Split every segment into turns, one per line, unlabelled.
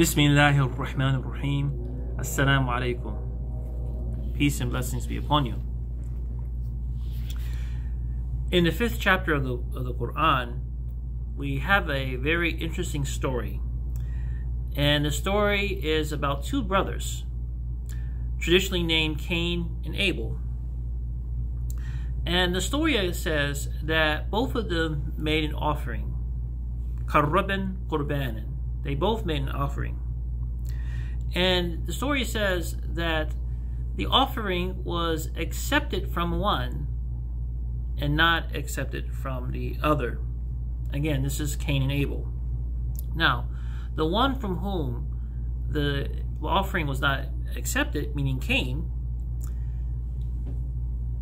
Bismillah ar-Rahman ar-Rahim. Assalamu alaikum. Peace and blessings be upon you. In the fifth chapter of the, of the Quran, we have a very interesting story. And the story is about two brothers, traditionally named Cain and Abel. And the story says that both of them made an offering. Karraban Qurbanan. They both made an offering. And the story says that the offering was accepted from one and not accepted from the other. Again, this is Cain and Abel. Now, the one from whom the offering was not accepted, meaning Cain,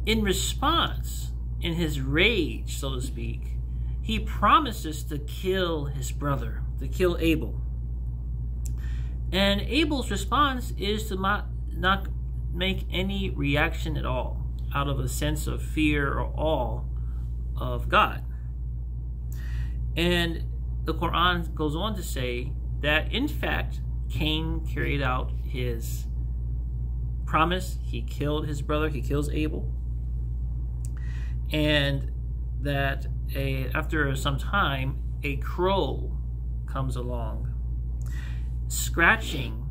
in response, in his rage, so to speak, he promises to kill his brother, to kill Abel. And Abel's response is to not, not make any reaction at all out of a sense of fear or awe of God. And the Quran goes on to say that in fact, Cain carried out his promise. He killed his brother, he kills Abel. And that a, after some time, a crow comes along, scratching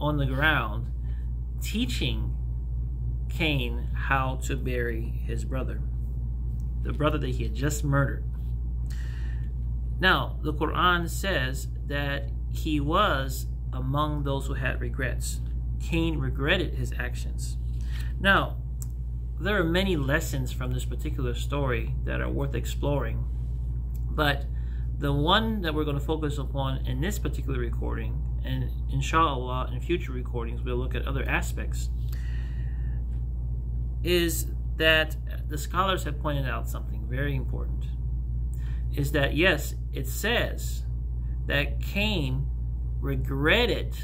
on the ground, teaching Cain how to bury his brother, the brother that he had just murdered. Now, the Quran says that he was among those who had regrets. Cain regretted his actions. Now, there are many lessons from this particular story that are worth exploring, but the one that we're going to focus upon in this particular recording, and inshallah in future recordings, we'll look at other aspects, is that the scholars have pointed out something very important. Is that yes, it says that Cain regretted,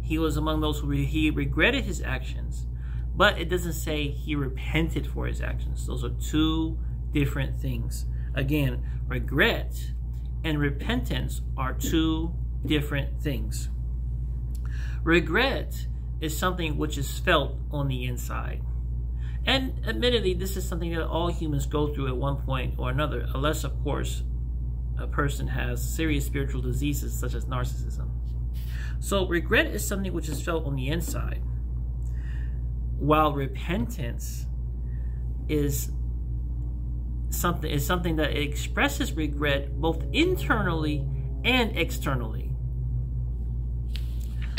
he was among those who re- he regretted his actions but it doesn't say he repented for his actions. Those are two different things. Again, regret and repentance are two different things. Regret is something which is felt on the inside. And admittedly, this is something that all humans go through at one point or another, unless, of course, a person has serious spiritual diseases such as narcissism. So, regret is something which is felt on the inside while repentance is something is something that expresses regret both internally and externally.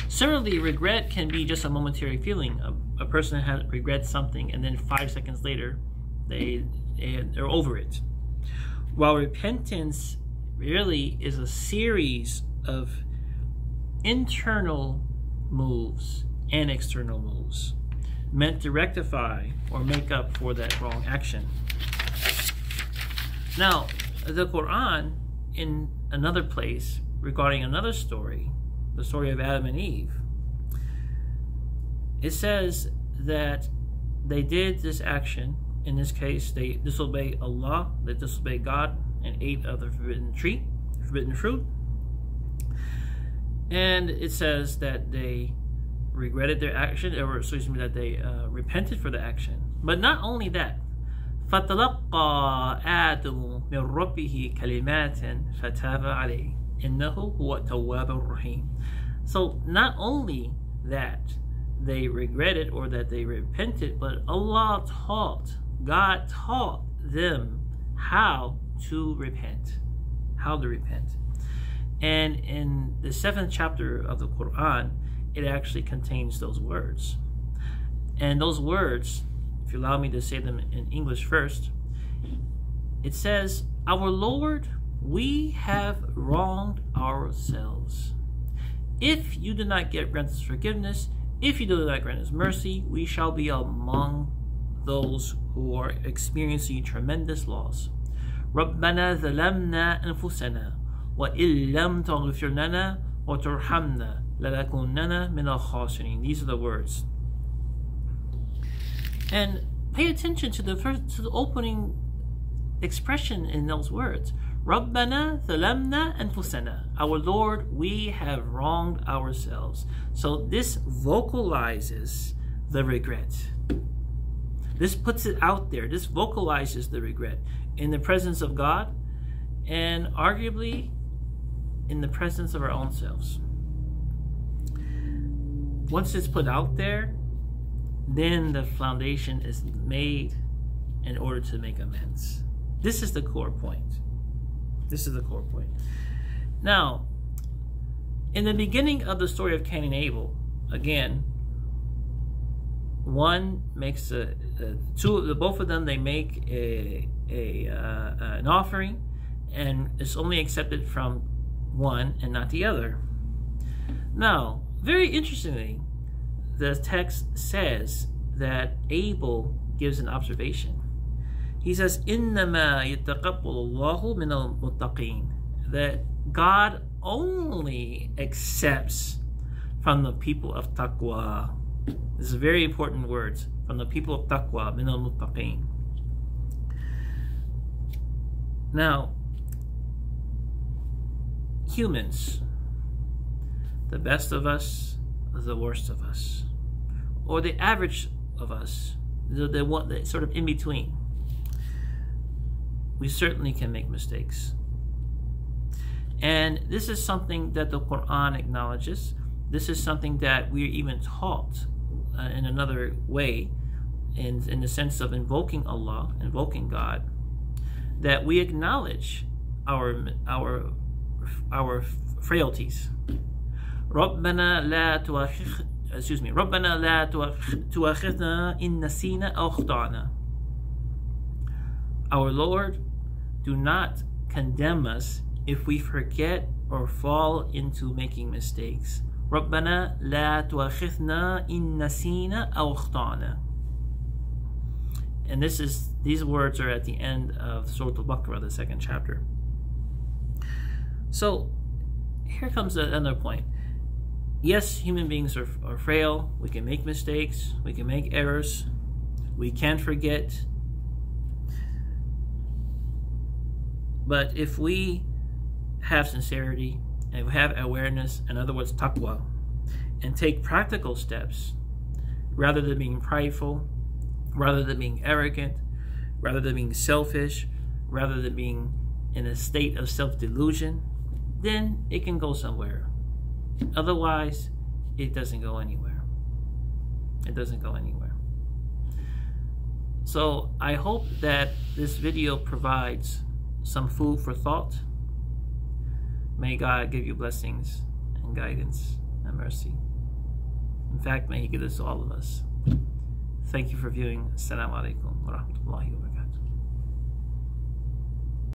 Certainly, regret can be just a momentary feeling. A, a person has regrets something, and then five seconds later, they they're over it. While repentance really is a series of internal moves and external moves meant to rectify or make up for that wrong action. Now, the Quran, in another place, regarding another story, the story of Adam and Eve, it says that they did this action. In this case, they disobeyed Allah, they disobeyed God, and ate of the forbidden tree, forbidden fruit. And it says that they regretted their action, or excuse me, that they uh, repented for the action. But not only that, فَتَلَقَّى آدَمُ مِنْ رَبِّهِ كَلِمَاتٍ فَتَابَ عَلَيْهِ إِنَّهُ هُوَ التَّوَّابُ الرَّحِيمُ So not only that they regretted or that they repented, but Allah taught, God taught them how to repent. How to repent. And in the seventh chapter of the Quran, it actually contains those words. And those words, if you allow me to say them in English first, it says, Our Lord, we have wronged ourselves. If you do not get grant us forgiveness, if you do not grant us mercy, we shall be among those who are experiencing tremendous loss. ربنا ظلمنا أنفسنا وإن لم تغفر لنا وترحمنا لَلَكُنَّنَا مِنَ الْخَاسِرِينَ These are the words. And pay attention to the first to the opening expression in those words. Rabbana thalamna anfusana. Our Lord, we have wronged ourselves. So this vocalizes the regret. This puts it out there. This vocalizes the regret in the presence of God and arguably in the presence of our own selves. Once it's put out there, then the foundation is made in order to make amends. This is the core point. This is the core point. Now, in the beginning of the story of Cain and Abel, again, one makes a, a two the both of them they make a, a uh, an offering and it's only accepted from one and not the other now very interestingly the text says that Abel gives an observation. He says, "Innama yataqabbalullahu min al-muttaqin," that God only accepts from the people of taqwa. This is very important words from the people of taqwa min al-muttaqin. Now, humans, the best of us the worst of us or the average of us the, the one the sort of in between we certainly can make mistakes. And this is something that the Quran acknowledges. This is something that we're even taught uh, in another way, in, in the sense of invoking Allah, invoking God, that we acknowledge our, our, our frailties. ربنا لا تؤاخذ excuse me ربنا لا تؤاخذنا إن نسينا أو أخطأنا Our Lord do not condemn us if we forget or fall into making mistakes. ربنا لا تؤاخذنا إن نسينا أو أخطأنا. And this is these words are at the end of Surah Al-Baqarah, the second chapter. So here comes another point. Yes, human beings are, are frail. We can make mistakes. We can make errors. We can forget. But if we have sincerity and we have awareness, in other words, taqwa, and take practical steps rather than being prideful, rather than being arrogant, rather than being selfish, rather than being in a state of self delusion, then it can go somewhere. Otherwise, it doesn't go anywhere. It doesn't go anywhere. So I hope that this video provides some food for thought. May God give you blessings and guidance and mercy. In fact, may He give this to all of us. Thank you for viewing. Assalamu alaikum wa rahmatullahi wa barakatuh.